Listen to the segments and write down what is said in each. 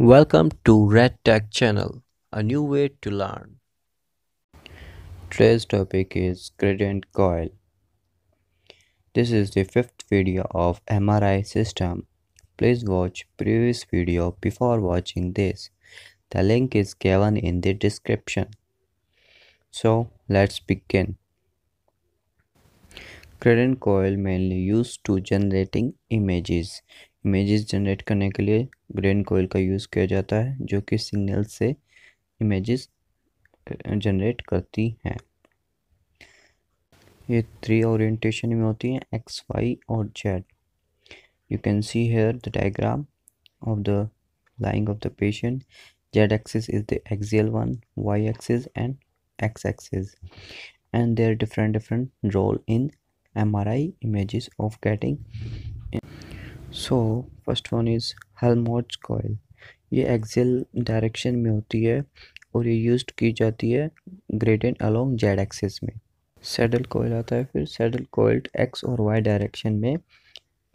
Welcome to Red Tech channel, a new way to learn. Today's topic is gradient coil. This is the fifth video of MRI system. Please watch previous video before watching this. The link is given in the description. So let's begin. Gradient coil mainly used to generating images. Images generate करने के लिए grain कोयल का use किया जाता है, जो कि signal से इमेजेस जनरेट करती हैं। ये थ्री ओरिएंटेशन में होती हैं एक्स वाई और Z you can see here the diagram of the lying of the patient Z axis is the axial one Y axis and X axis and their different different role in M R I image of getting so first one is Helmholtz coil ये axial direction में होती है और ये use की जाती है gradient along Z axis में। सेडल कोयल आता है फिर सेडल कोयल्ड एक्स और वाई डायरेक्शन में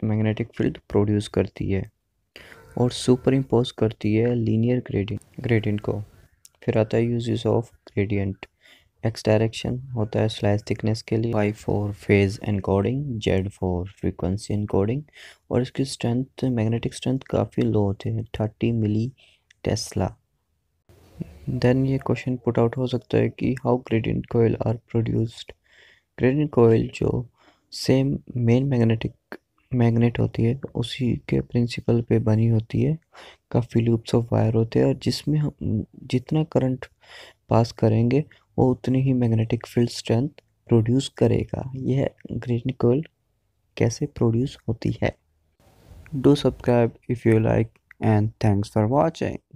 मैग्नेटिक फ़ील्ड प्रोड्यूस करती है और सुपर इम्पोज करती है लीनियर ग्रेडियंट ग्रेडियंट को। फिर आता है use of gradient X direction होता है स्लाइस थिकनेस के लिए। Y for phase encoding Z for frequency encoding और इसकी स्ट्रेंथ मैग्नेटिक स्ट्रेंथ काफ़ी लो होते हैं थर्टी मिली टेस्ला देन ये क्वेश्चन पुट आउट हो सकता है कि how gradient coil are produced gradient coil जो सेम मेन मैग्नेटिक मैग्नेट होती है, उसी के प्रिंसिपल पे बनी होती है। काफ़ी लूप्स ऑफ़ वायर होते हैं और जिसमें हम, जितना करंट पास करेंगे वो उतनी ही मैग्नेटिक फ़ील्ड स्ट्रेंथ प्रोड्यूस करेगा। यह ग्रीन कोयल कैसे प्रोड्यूस होती है? Do subscribe if you like and thanks for watching